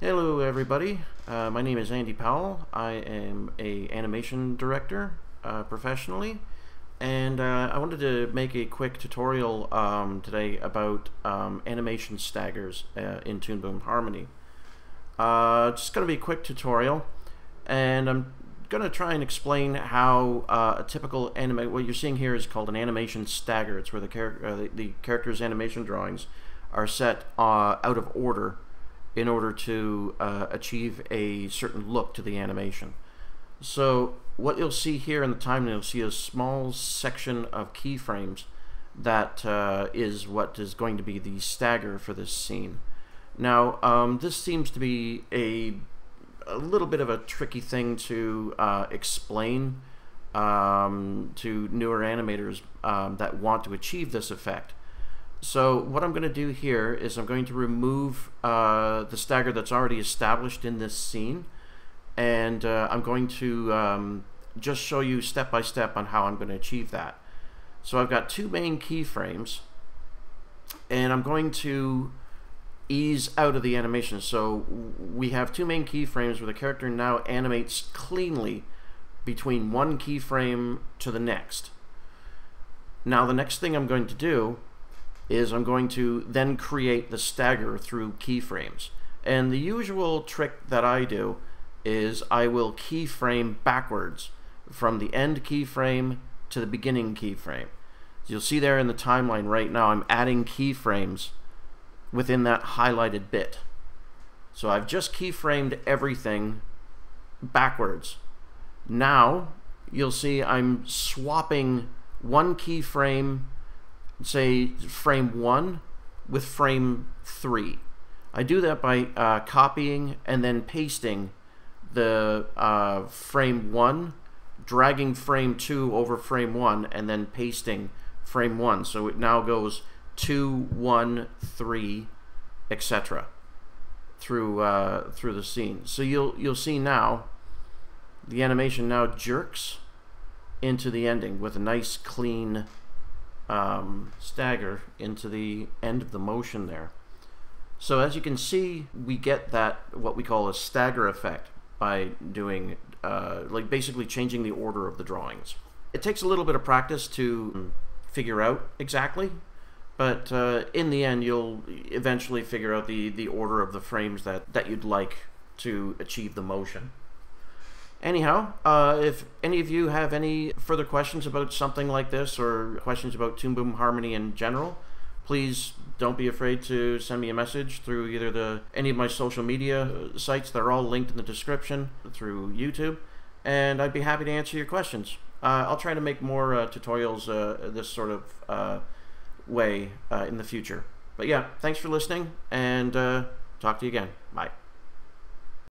Hello everybody, uh, my name is Andy Powell. I am a animation director uh, professionally and uh, I wanted to make a quick tutorial um, today about um, animation staggers uh, in Toon Boom Harmony. Uh, just going to be a quick tutorial and I'm going to try and explain how uh, a typical anime, what you're seeing here is called an animation stagger. It's where the, char the, the character's animation drawings are set out of order in order to uh, achieve a certain look to the animation. So what you'll see here in the timeline, you'll see a small section of keyframes that uh, is what is going to be the stagger for this scene. Now, um, this seems to be a, a little bit of a tricky thing to uh, explain um, to newer animators um, that want to achieve this effect. So what I'm going to do here is I'm going to remove uh, the stagger that's already established in this scene and uh, I'm going to um, just show you step by step on how I'm going to achieve that. So I've got two main keyframes and I'm going to ease out of the animation. So we have two main keyframes where the character now animates cleanly between one keyframe to the next. Now the next thing I'm going to do is I'm going to then create the stagger through keyframes. And the usual trick that I do is I will keyframe backwards from the end keyframe to the beginning keyframe. You'll see there in the timeline right now I'm adding keyframes within that highlighted bit. So I've just keyframed everything backwards. Now you'll see I'm swapping one keyframe say frame 1 with frame 3. I do that by uh, copying and then pasting the uh, frame 1, dragging frame 2 over frame 1, and then pasting frame 1. So it now goes 2, 1, 3, etc. through uh, through the scene. So you'll you'll see now the animation now jerks into the ending with a nice clean um, stagger into the end of the motion there. So as you can see, we get that what we call a stagger effect by doing, uh, like basically changing the order of the drawings. It takes a little bit of practice to figure out exactly, but uh, in the end you'll eventually figure out the, the order of the frames that, that you'd like to achieve the motion. Anyhow, uh, if any of you have any further questions about something like this or questions about Toon Boom Harmony in general, please don't be afraid to send me a message through either the any of my social media sites. They're all linked in the description through YouTube, and I'd be happy to answer your questions. Uh, I'll try to make more uh, tutorials uh, this sort of uh, way uh, in the future. But yeah, thanks for listening, and talk to you again. Bye.